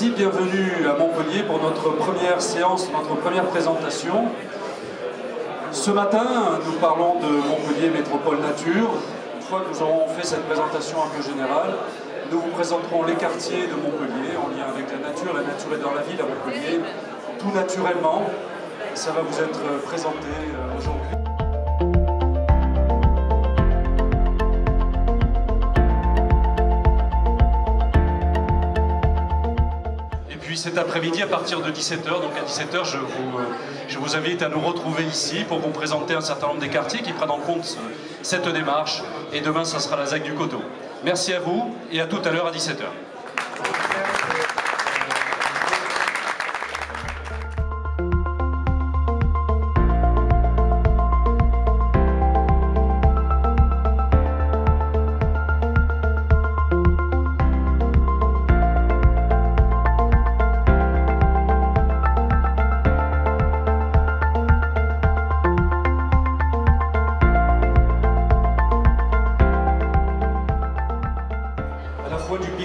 bienvenue à Montpellier pour notre première séance, notre première présentation. Ce matin, nous parlons de Montpellier Métropole Nature. Une fois que nous aurons fait cette présentation un peu générale, nous vous présenterons les quartiers de Montpellier en lien avec la nature. La nature est dans la ville à Montpellier, tout naturellement. Ça va vous être présenté euh, aujourd'hui. cet après-midi à partir de 17h. Donc à 17h, je vous, euh, je vous invite à nous retrouver ici pour vous présenter un certain nombre des quartiers qui prennent en compte cette démarche. Et demain, ça sera la ZAC du Coteau. Merci à vous et à tout à l'heure à 17h.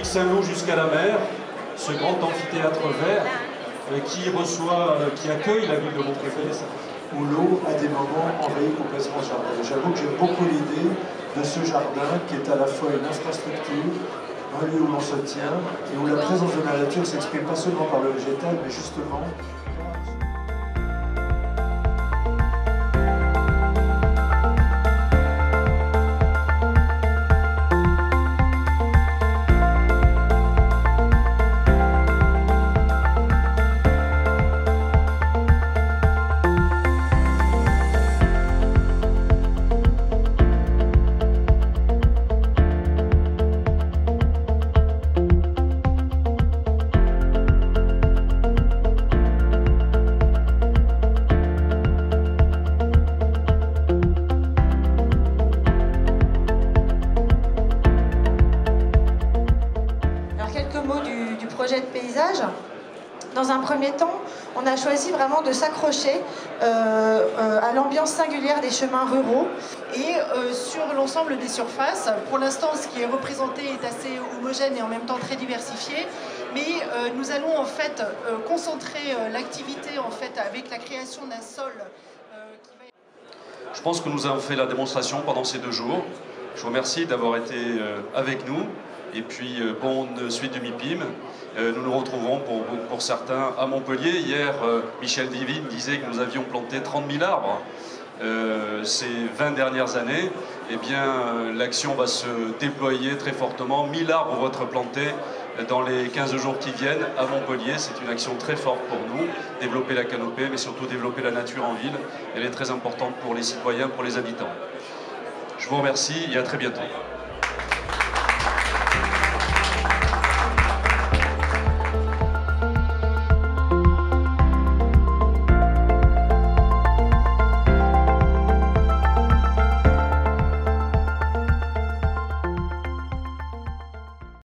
Saint-Lô jusqu'à la mer, ce grand amphithéâtre vert euh, qui reçoit, euh, qui accueille la ville de Montpellier. Où l'eau, à des moments, envahit complètement ce jardin. J'avoue que j'aime beaucoup l'idée de ce jardin qui est à la fois une infrastructure, un lieu où l'on se tient, et où la présence de la nature s'exprime pas seulement par le végétal, mais justement projet de paysage. Dans un premier temps, on a choisi vraiment de s'accrocher euh, euh, à l'ambiance singulière des chemins ruraux. Et euh, sur l'ensemble des surfaces, pour l'instant, ce qui est représenté est assez homogène et en même temps très diversifié. Mais nous allons en fait concentrer l'activité en fait avec la création d'un sol. Je pense que nous avons fait la démonstration pendant ces deux jours. Je vous remercie d'avoir été avec nous. Et puis, bonne suite du MIPIM. Euh, nous nous retrouvons pour, certains à Montpellier. Hier, euh, Michel Divine disait que nous avions planté 30 000 arbres euh, ces 20 dernières années. Eh bien, l'action va se déployer très fortement. 1000 arbres vont être plantés dans les 15 jours qui viennent à Montpellier. C'est une action très forte pour nous. Développer la canopée, mais surtout développer la nature en ville. Elle est très importante pour les citoyens, pour les habitants. Je vous remercie et à très bientôt.